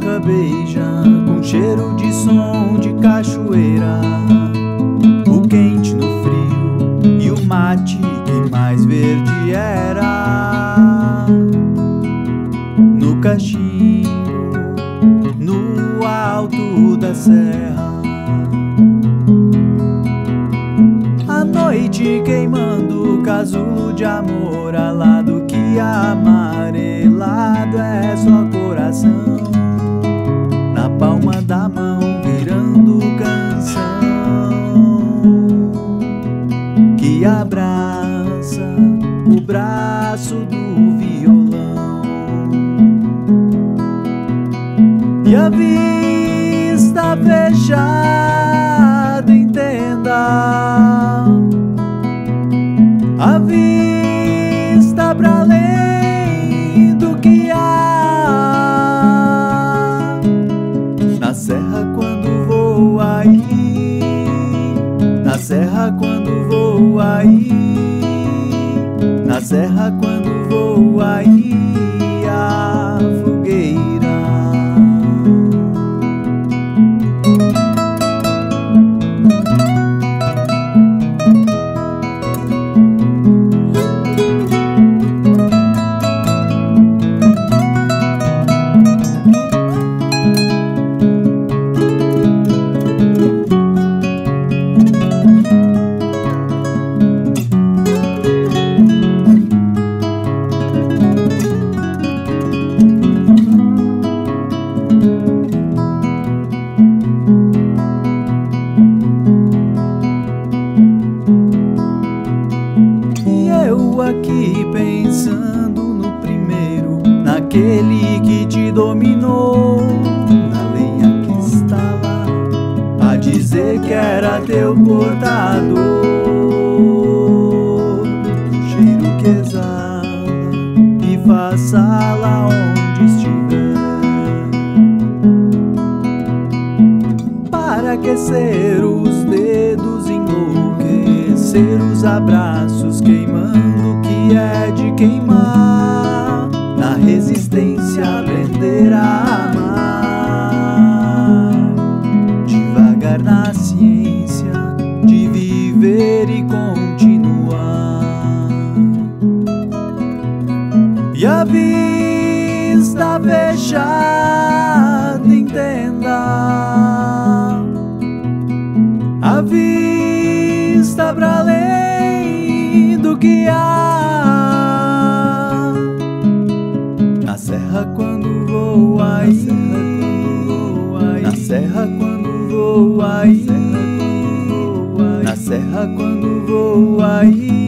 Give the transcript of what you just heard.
cerveja com cheiro de som de cachoeira. O quente no frio e o mate que mais verde era. No cachimbo, no alto da serra. A noite queimando casulo de amor alado que amarelado é só coração abraça o braço do violão e a vista fechada entenda. A vista pra além do que há. Na serra quando vou aí, na serra quando aí, na serra quando vou aí naquele que te dominou, na lenha que está lá, a dizer que era teu portador, do cheiro que exala e faz sala onde estiver, para aquecer os dedos, enlouquecer os abraços, queimando o que é de queimar, na resistência aprender a amar, devagar na ciência de viver e continuar. E a vista fechada, serra quando vou aí, na serra quando vou aí.